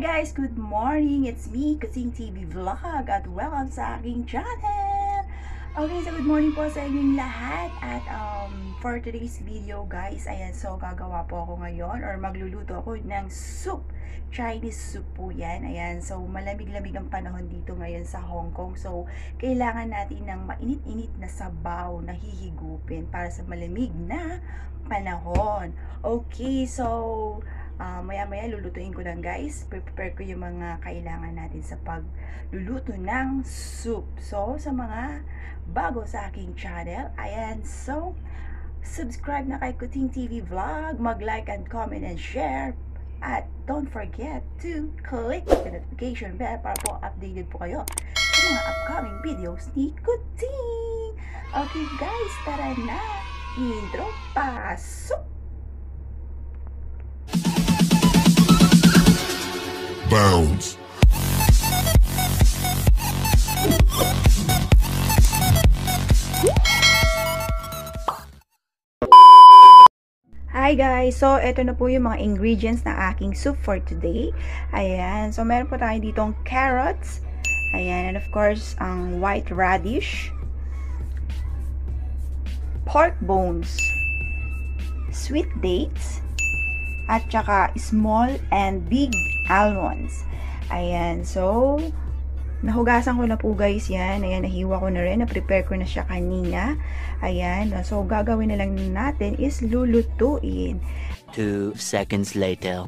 guys! Good morning! It's me, Kasing TV Vlog at welcome sa aking channel! Okay, so good morning po sa inyong lahat at um, for today's video guys, ayan, so gagawa po ako ngayon or magluluto ako ng soup. Chinese soup po yan. Ayan, so malamig-lamig ang panahon dito ngayon sa Hong Kong. So, kailangan natin ng mainit-init na sabaw na hihigupin para sa malamig na panahon. Okay, so uh, maya maya lulutuin ko lang guys. Prepare ko yung mga kailangan natin sa pagluluto ng soup. So sa mga bago sa aking channel ayan. So subscribe na kay Kuting TV Vlog. Mag like and comment and share. At don't forget to click the notification bell para po updated po kayo sa mga upcoming videos ni Kuting. Okay guys. Tara na. Intro pasok bounds. Hi guys! So, ito na po yung mga ingredients na aking soup for today. Ayan. So, meron po tayo ditong carrots. Ayan. And of course, ang white radish. Pork bones. Sweet dates. At saka small and big almonds. Ayan. So, nahugasan ko na po guys yan. Ayan, nahiwa ko na rin. Na-prepare ko na siya kanina. Ayan. So, gagawin na lang natin is lulutuin. Two seconds later.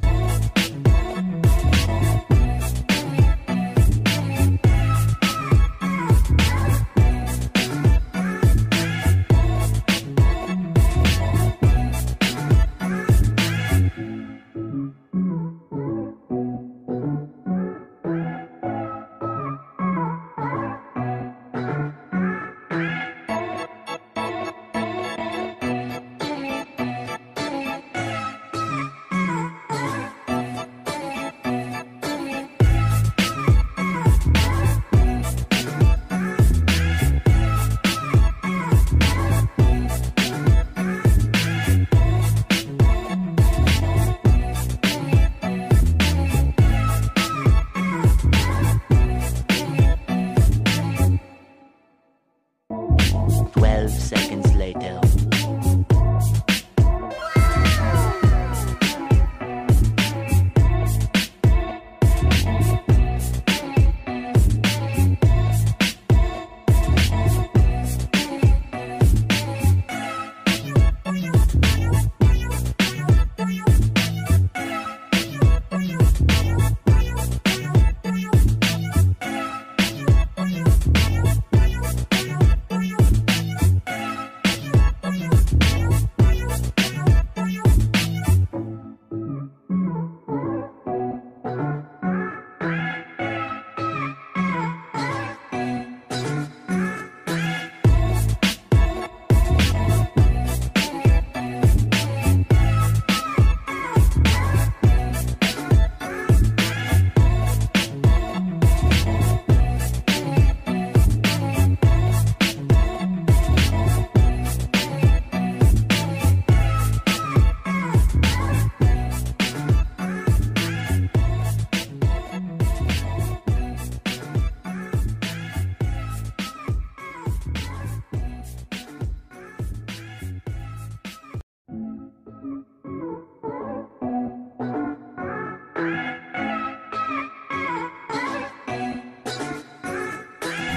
Twelve seconds later.